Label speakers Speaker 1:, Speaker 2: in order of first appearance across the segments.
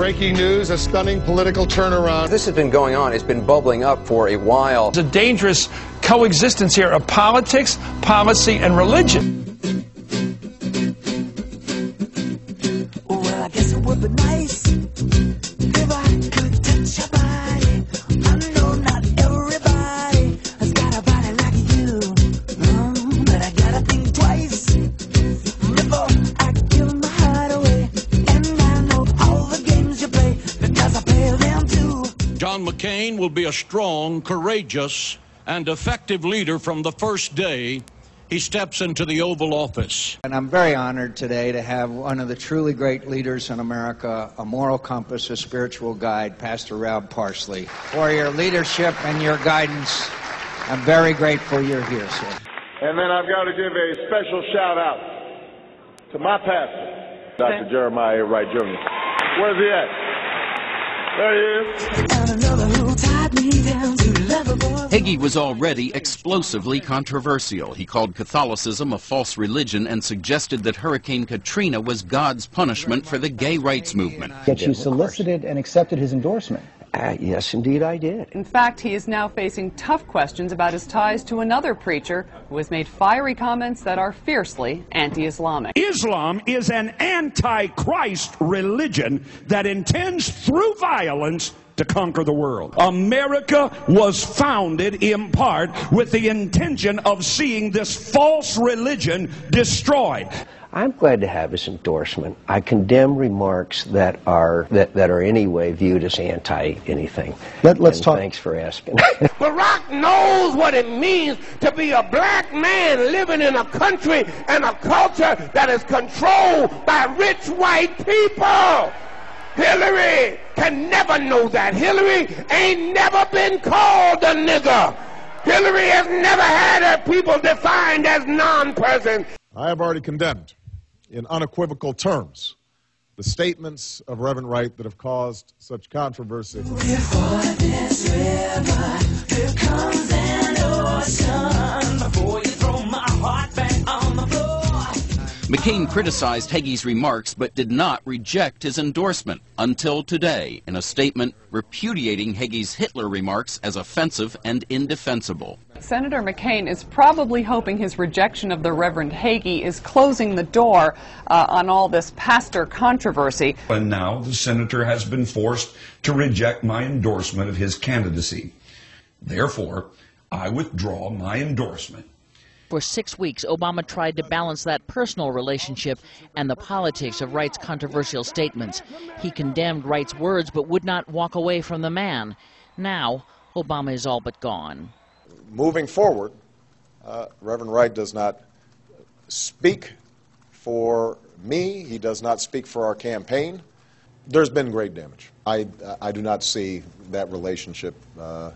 Speaker 1: Breaking news, a stunning political turnaround.
Speaker 2: This has been going on. It's been bubbling up for a while.
Speaker 3: It's a dangerous coexistence here of politics, policy, and religion.
Speaker 4: Well, I guess it would be nice
Speaker 5: John McCain will be a strong, courageous, and effective leader from the first day he steps into the Oval Office.
Speaker 6: And I'm very honored today to have one of the truly great leaders in America, a moral compass, a spiritual guide, Pastor Rod Parsley. For your leadership and your guidance, I'm very grateful you're here, sir.
Speaker 7: And then I've got to give a special shout out to my pastor, Dr. Jeremiah Wright Jr. Where's he at? There he is.
Speaker 4: And another who tied me down to level boy.
Speaker 8: Hagee was already explosively controversial. He called Catholicism a false religion and suggested that Hurricane Katrina was God's punishment for the gay rights movement.
Speaker 9: Yet you solicited and accepted his endorsement.
Speaker 10: Uh, yes, indeed, I did.
Speaker 11: In fact, he is now facing tough questions about his ties to another preacher who has made fiery comments that are fiercely anti Islamic.
Speaker 3: Islam is an antichrist religion that intends through violence to conquer the world. America was founded in part with the intention of seeing this false religion destroyed.
Speaker 10: I'm glad to have his endorsement. I condemn remarks that are that, that are anyway viewed as anti anything.
Speaker 9: Let, let's
Speaker 10: And
Speaker 9: talk.
Speaker 10: Thanks for asking.
Speaker 12: Barack knows what it means to be a black man living in a country and a culture that is controlled by rich white people. Hillary can never know that. Hillary ain't never been called a nigger. Hillary has never had her people defined as non-persons.
Speaker 1: I have already condemned, in unequivocal terms, the statements of Reverend Wright that have caused such controversy.
Speaker 8: McCain criticized Hagee's remarks but did not reject his endorsement until today in a statement repudiating Hagee's Hitler remarks as offensive and indefensible.
Speaker 11: Senator McCain is probably hoping his rejection of the Reverend Hagee is closing the door uh, on all this pastor controversy.
Speaker 3: And now the senator has been forced to reject my endorsement of his candidacy. Therefore, I withdraw my endorsement.
Speaker 13: For six weeks, Obama tried to balance that personal relationship and the politics of Wright's controversial statements. He condemned Wright's words but would not walk away from the man. Now, Obama is all but gone.
Speaker 7: Moving forward, uh, Reverend Wright does not speak for me. He does not speak for our campaign. There's been great damage. I, I do not see that relationship uh,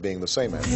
Speaker 7: being the same after.